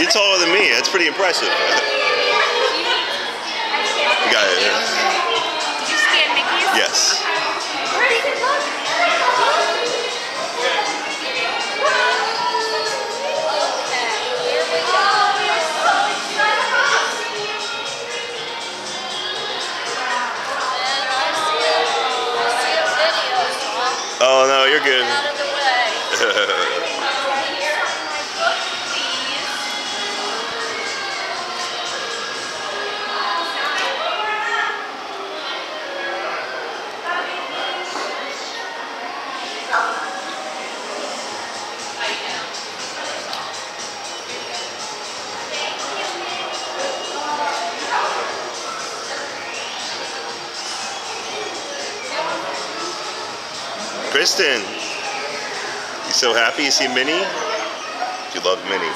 You're taller than me. That's pretty impressive. You got it. Yes. Oh no, you're good. Kristen, you so happy you see Minnie? You love Minnie.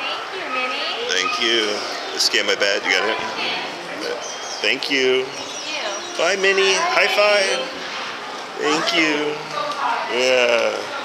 Thank you, Minnie. Thank you. Scan my badge. You got it? Thank you. Thank you. Bye, Minnie. High five. Thank you. Yeah.